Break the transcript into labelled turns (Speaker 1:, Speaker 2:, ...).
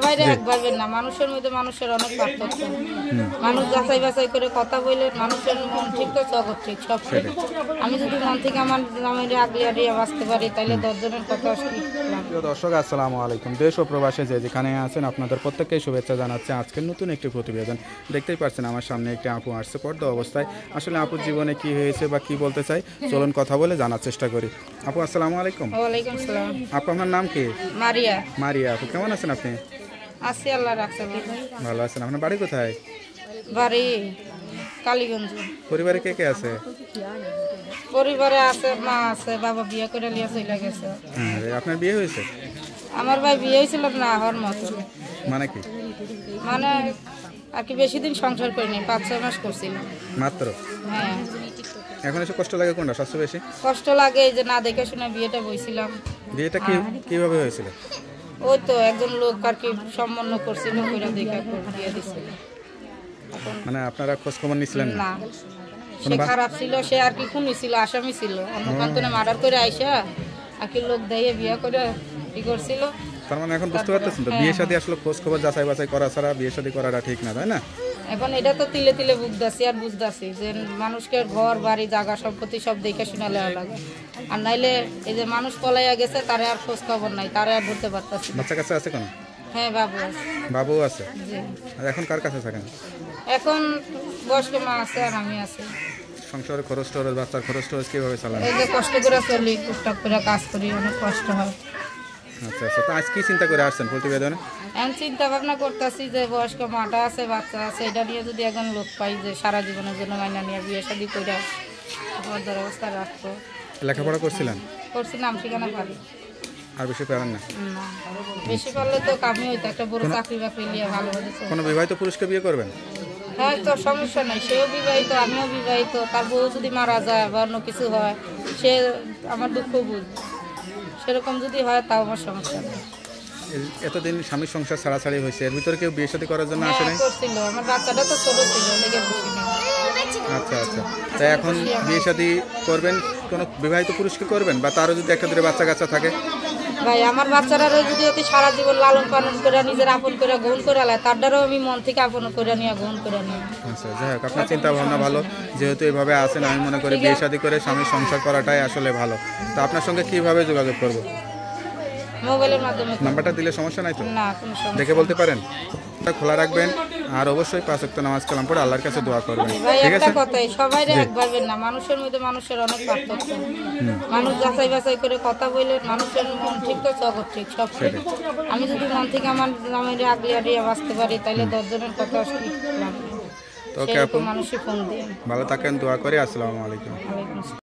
Speaker 1: সবাই এক ভাবেন না মানুষের মধ্যে মানুষের অনেক পার্থক্য। মানুষ যাচাই বাছাই করে কথা বলে মানুষের মন ঠিক তো জগৎ ঠিক সব ঠিক। আমি যদি মন থেকে আমার নামের আগলিয়ে আড়িয়ে বাঁচতে পারি তাহলে দশজনের কথা
Speaker 2: প্রিয় দর্শক আসসালামু আলাইকুম। দেশ ও প্রবাসে যে যেখানে আছেন আপনাদের প্রত্যেককে শুভেচ্ছা জানাচ্ছে। আজকের নতুন একটি প্রতিবেদন। দেখতেই পাচ্ছেন আমার সামনে একটি আপু আসছে পর্দা অবস্থায়। আসলে আপুর জীবনে কি হয়েছে বা কি বলতে চাই চলুন কথা বলে জানার চেষ্টা করি। আপু আসসালামু আলাইকুম।
Speaker 1: ওয়ালাইকুম সালাম
Speaker 2: আপু আপনার নাম কি?
Speaker 1: মারিয়া।
Speaker 2: মারিয়া আপু কেমন আছেন আপনি?
Speaker 1: আসি আল্লাহ রাখছে
Speaker 2: ভালো। আছেন। আপনার বাড়ি কোথায়?
Speaker 1: বাড়ি কালীগঞ্জ।
Speaker 2: পরিবারে কে কে আছে?
Speaker 1: পরিবারে আছে মা আছে বাবা বিয়ে করে লিয়ে চলে গেছে।
Speaker 2: হ্যাঁ আপনার বিয়ে হয়েছে?
Speaker 1: আমার ভাই বিয়ে হয়েছিল না হওয়ার মতো।
Speaker 2: মানে কি?
Speaker 1: মানে আর কি বেশি দিন সংসার করিনি পাঁচ ছয় মাস করছিলাম
Speaker 2: মাত্র?
Speaker 1: হ্যাঁ।
Speaker 2: এখন এসে কষ্ট লাগে কোনটা সবচেয়ে বেশি?
Speaker 1: কষ্ট লাগে এই যে না দেখে শুনে বিয়েটা বইছিলাম।
Speaker 2: বিয়েটা কি কীভাবে হয়েছিল?
Speaker 1: ওই তো একজন লোক আর কি সম্মান করছিল দেখে
Speaker 2: মানে আপনারা খোঁজ খবর নিছিলেন না?
Speaker 1: সে খারাপ ছিল সে আর কি খুনি ছিল আসামি ছিল। অন্যকান্তনে মার্ডার করে আইসা আর কি লোক দিয়ে বিয়ে করে কি করছিল।
Speaker 2: তার মানে এখন বুঝতে পারতেছেন তো বিয়ে শাদী আসলে খোঁজ খবর যাচাই বাছাই করা ছাড়া বিয়ে শাদী করাটা ঠিক না তাই না?
Speaker 1: এখন এটা তো তিলে তিলে বুঝতেছি আর বুঝতেছি যে মানুষকে ঘর বাড়ি জায়গা সম্পত্তি সব দেখে শুনে লেওয়া লাগে। আর নাইলে এই যে মানুষ পলাইয়া গেছে তারে আর খোঁজ খবর নাই তারে আর ধরতে পারতাছি
Speaker 2: বাচ্চা কাছে আছে কোনো?
Speaker 1: হ্যাঁ বাবু আছে।
Speaker 2: বাবু আছে? আর এখন কার কাছে থাকেন?
Speaker 1: এখন বয়স্ক মা আছে আর আমি আছি।
Speaker 2: সংসারের খরচ টরচ বাচ্চার খরচ টরচ কীভাবে চালান?
Speaker 1: এই যে কষ্ট করে চলি টুকটাক করে কাজ করি অনেক কষ্ট হয়।
Speaker 2: আচ্ছা আচ্ছা তো আজ কি চিন্তা করে আসছেন প্রতিবেদনে
Speaker 1: এখন চিন্তা ভাবনা করতেছি যে বয়স্ক মাটা আছে বাচ্চা আছে এটা নিয়ে যদি এখন লোক পাই যে সারা জীবনের জন্য মাইনা নিয়ে বিয়ে শাদি করে ঘর অবস্থা রাখব।
Speaker 2: লেখাপড়া করছিলেন?
Speaker 1: করছি নাম ঠিকানা পারি।
Speaker 2: আর বেশি পারেন না?
Speaker 1: বেশি পারলে তো কামই হইতো একটা বড় চাকরি বাকরি নিয়ে ভালোভাবে চলতো।
Speaker 2: কোনো বিবাহিত পুরুষকে বিয়ে করবেন?
Speaker 1: হ্যাঁ তো সমস্যা নাই সেও বিবাহিত আমিও বিবাহিত তার বউ যদি মারা যায় বা অন্য কিছু হয় সে আমার দুঃখ বুঝবে। সেরকম যদি হয় তাও আমার সমস্যা নেই।
Speaker 2: এতদিন স্বামীর সংসার ছাড়াছাড়ি হয়েছে এর ভিতরে কেউ বিয়ে সাথে করার জন্য আসে
Speaker 1: হ্যাঁ
Speaker 2: নাই?
Speaker 1: আমার বাচ্চাটা তো ছোট ছিল লেগে
Speaker 2: আচ্ছা আচ্ছা। তাই এখন বিয়ে শাদী করবেন কোনো বিবাহিত পুরুষকে করবেন? বা তারও যদি একটা দূরে বাচ্চা কাচ্চা থাকে?
Speaker 1: ভাই আমার বাচ্চারা যদি অতি সারা জীবন লালন পালন করে নিজের আপন করে গ্রহণ করে তার দ্বারাও আমি মন থেকে আপন করে নিয়ে গ্রহণ করে নিয়ে।
Speaker 2: আচ্ছা যাই হোক আপনার চিন্তা ভাবনা ভালো। যেহেতু এইভাবে আছেন আমি মনে করি বিয়ে শাদী করে স্বামীর সংসার করাটাই আসলে ভালো। তো আপনার সঙ্গে কীভাবে যোগাযোগ করব?
Speaker 1: মোবাইলের মাধ্যমে
Speaker 2: নাম্বারটা দিলে সমস্যা নাই তো?
Speaker 1: না কোনো সমস্যা
Speaker 2: দেখে বলতে পারেন? খোলা রাখবেন। আর অবশ্যই পাঁচ ওয়াক্ত নামাজ কালাম পড়ে আল্লাহর কাছে দোয়া করবেন। ঠিক আছে?
Speaker 1: কথাই সবাই এক ভাবেন না মানুষের মধ্যে মানুষের অনেক পার্থক্য। মানুষ যাচাই বাছাই করে কথা বলে মানুষের মন ঠিক তো জগৎ ঠিক সব ঠিক। আমি যদি মন থেকে আমার নামের আগলিয়ে আড়িয়ে বাঁচতে পারি তাহলে দশজনের কথা শুনলাম
Speaker 2: তো ওকে আপু
Speaker 1: ফোন
Speaker 2: ভালো থাকেন দোয়া করে আসসালামু আলাইকুম।